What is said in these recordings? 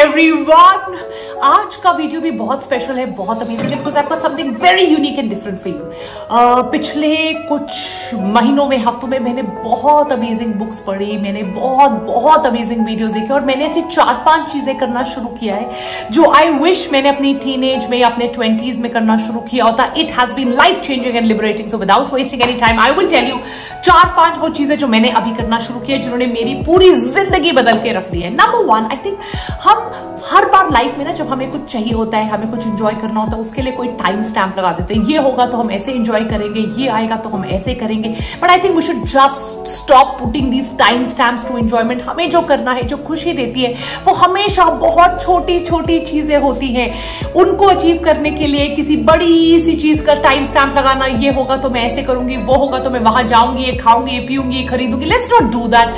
everyone आज का video भी बहुत स्पेशल है, बहुत अमेजिंग है because I got something very unique and different for you पिछले कुछ महीनों में, हफ्तों में मैंने बहुत अमेजिंग बुक्स पढ़ी, मैंने बहुत बहुत अमेजिंग वीडियोस देखे, और मैंने ऐसी चार पाँच चीज़ें करना शुरू किया है, जो आई विश मैंने अपनी टीन में अपने ट्वेंटीज में करना शुरू किया होता. It has been life changing and liberating so without wasting any time I will tell you चार पाँच वो चीज़ें जो मैंने अभी करना शुरू किया जिन्होंने मेरी पूरी ज़िंदगी बदल के रख दी है. नंबर वन आई थिंक हम हर बार लाइफ में ना, जब हमें कुछ चाहिए होता है, हमें कुछ एंजॉय करना होता है, उसके लिए कोई टाइम स्टैम्प लगा देते हैं। ये होगा तो हम ऐसे एंजॉय करेंगे, ये आएगा तो हम ऐसे करेंगे। But I think we should just stop putting these time stamp to enjoyment हमें जो करना है, जो खुशी देती है, वो हमेशा बहुत छोटी छोटी चीज़ें होती हैं। उनको अचीव करने के लिए किसी बड़ी सी चीज़ का टाइम स्टैम्प लगाना, ये होगा तो मैं ऐसे करूँगी, वो होगा तो मैं वहाँ जाऊँगी, ये खाऊँगी, ये पीऊँगी, ये खरीदूँगी। लेट्स नॉट डू दैट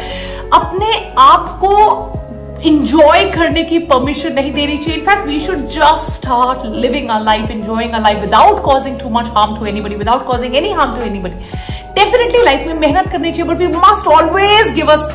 अपने आप को इंजॉय करने की परमिशन नहीं देनी चाहिए। In fact we should just start living a life enjoying a life without causing too much harm to anybody without causing any harm to anybody definitely life में मेहनत करनी चाहिए but we must always give us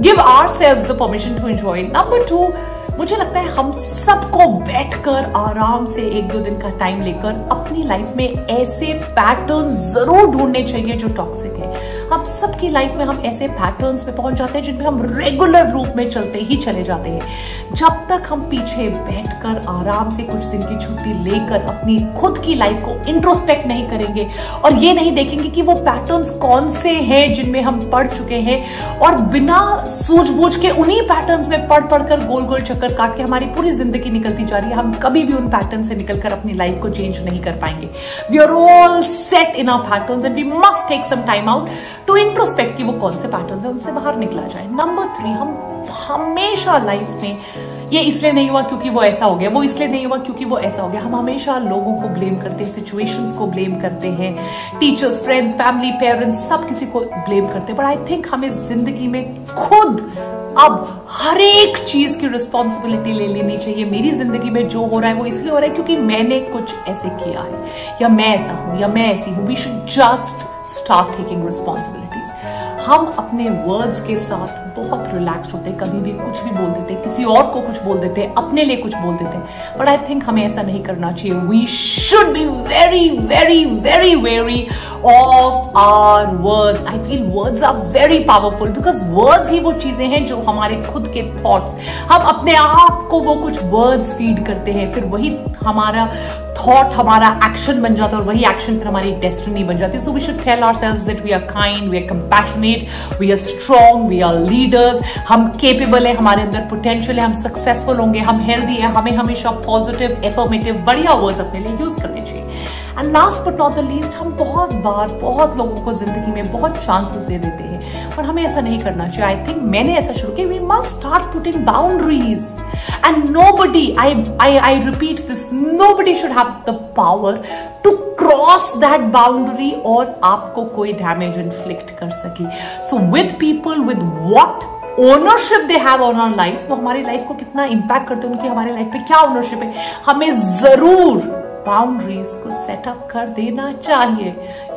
give ourselves the permission to enjoy number two मुझे लगता है हम सबको बैठकर आराम से एक दो दिन का टाइम लेकर अपनी लाइफ में ऐसे पैटर्न ज़रूर ढूँढने चाहिए जो टॉक्सिक है। हम सबकी लाइफ में हम ऐसे पैटर्न्स पे पहुँच जाते हैं जिनमें हम रेगुलर रूप में चलते ही चले जाते हैं। जब तक हम पीछे बैठकर आराम से कुछ दिन की छुट्टी लेकर अपनी खुद की लाइफ को इंट्रोस्पेक्ट नहीं करेंगे और ये नहीं देखेंगे कि वो पैटर्न्स कौन से हैं जिनमें हम पढ़ चुके हैं और बिना सूझबूझ के उन्हीं पैटर्न्स में पढ़ पढ़कर गोल गोल चक्कर काट के हमारी पूरी ज़िंदगी निकलती जा रही है। हम कभी भी उन पैटर्न से निकलकर अपनी लाइफ को चेंज नहीं कर पाएँगे। We are all set in our pattern and we must take some time out to introspect की वो कौन से पैटर्न है, उनसे बाहर निकला जाए। नंबर थ्री हम हमेशा लाइफ में ये इसलिए नहीं हुआ क्योंकि वो ऐसा हो गया, वो इसलिए नहीं हुआ क्योंकि वो ऐसा हो गया। हम हमेशा लोगों को ब्लेम करते हैं सिचुएशंस को ब्लेम करते हैं टीचर्स फ्रेंड्स फैमिली पेरेंट्स सब किसी को ब्लेम करते हैं। बट आई थिंक हमें ज़िंदगी में खुद अब हर एक चीज़ की रिस्पॉन्सिबिलिटी ले लेनी चाहिए। मेरी ज़िंदगी में जो हो रहा है, वो इसलिए हो रहा है क्योंकि मैंने कुछ ऐसे किया है। या मैं ऐसा हूँ, या मैं ऐसी हूँ। We should just start taking responsibilities हम अपने वर्ड्स के साथ बहुत रिलैक्स होते, कभी भी कुछ भी बोल देते, किसी और को कुछ बोल देते, अपने लिए कुछ बोल देते। बट आई थिंक हमें ऐसा नहीं करना चाहिए। We should be very very very very of our words I feel words are very powerful because words ही वो चीज़ें हैं जो हमारे खुद के थॉट्स हम अपने आप को वो कुछ वर्ड्स फ़ीड करते हैं। फिर वही हमारा थॉट हमारा एक्शन बन जाता है और वही एक्शन फिर हमारी डेस्टिनी बन जाती है। So we should tell ourselves that we are kind we are compassionate we are strong we are leaders हम केपेबल है, हमारे अंदर पोटेंशियल है, हम सक्सेसफुल होंगे, हम हेल्दी है, हमें हमेशा पॉजिटिव एफर्मेटिव बढ़िया वर्ड्स अपने लिए यूज़ करने चाहिए। And last but not the least हम बहुत बार, बहुत लोगों को ज़िंदगी में बहुत चांसेस दे देते हैं। पर हमें ऐसा नहीं करना चाहिए। आई थिंक मैंने ऐसा शुरू किया। We must start putting boundaries and nobody, i i i repeat this, nobody should have the power to cross that boundary और आपको कोई डैमेज इन्फ्लिक्ट कर सके। So with people with what ownership they have on our life वो हमारी life को कितना impact करते हैं, उनकी हमारी लाइफ पे क्या ओनरशिप है, हमें ज़रूर बाउंड्रीज को सेटअप कर देना चाहिए।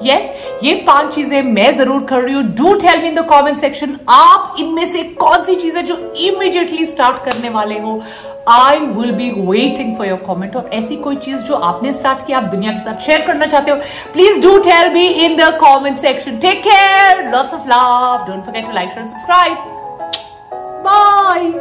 यस yes, ये पाँच चीज़ें मैं ज़रूर कर रही हूँ। Do tell me in the comment section आप इनमें से कौन सी चीज़ें जो इमीडिएटली स्टार्ट करने वाले हो? I will be waiting for your comment और ऐसी कोई चीज़ जो आपने स्टार्ट किया आप दुनिया के साथ शेयर करना चाहते हो please do tell me in the comment section take care lots of love don't forget to like and subscribe bye